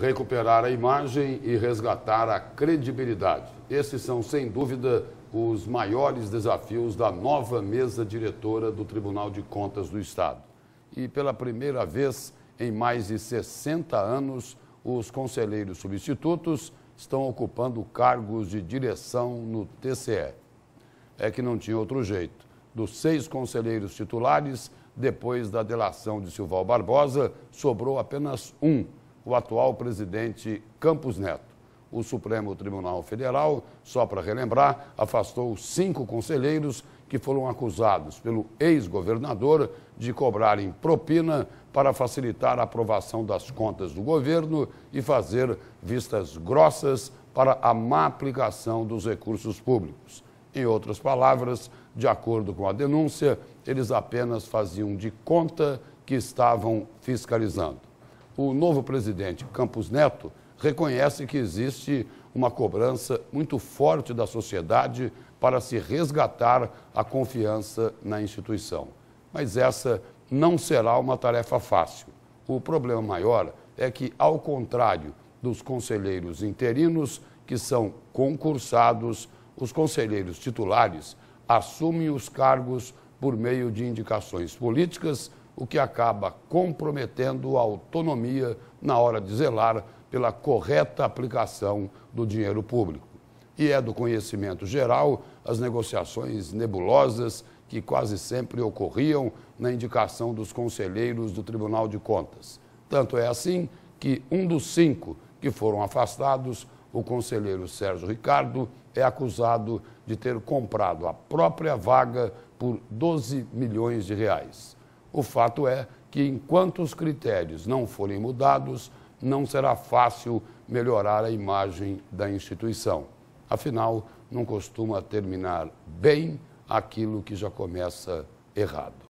recuperar a imagem e resgatar a credibilidade. Esses são, sem dúvida, os maiores desafios da nova mesa diretora do Tribunal de Contas do Estado. E pela primeira vez em mais de 60 anos, os conselheiros substitutos estão ocupando cargos de direção no TCE. É que não tinha outro jeito. Dos seis conselheiros titulares, depois da delação de Silval Barbosa, sobrou apenas um o atual presidente Campos Neto. O Supremo Tribunal Federal, só para relembrar, afastou cinco conselheiros que foram acusados pelo ex-governador de cobrarem propina para facilitar a aprovação das contas do governo e fazer vistas grossas para a má aplicação dos recursos públicos. Em outras palavras, de acordo com a denúncia, eles apenas faziam de conta que estavam fiscalizando o novo presidente Campos Neto reconhece que existe uma cobrança muito forte da sociedade para se resgatar a confiança na instituição. Mas essa não será uma tarefa fácil. O problema maior é que, ao contrário dos conselheiros interinos, que são concursados, os conselheiros titulares assumem os cargos por meio de indicações políticas o que acaba comprometendo a autonomia na hora de zelar pela correta aplicação do dinheiro público. E é do conhecimento geral as negociações nebulosas que quase sempre ocorriam na indicação dos conselheiros do Tribunal de Contas. Tanto é assim que um dos cinco que foram afastados, o conselheiro Sérgio Ricardo, é acusado de ter comprado a própria vaga por 12 milhões de reais. O fato é que, enquanto os critérios não forem mudados, não será fácil melhorar a imagem da instituição. Afinal, não costuma terminar bem aquilo que já começa errado.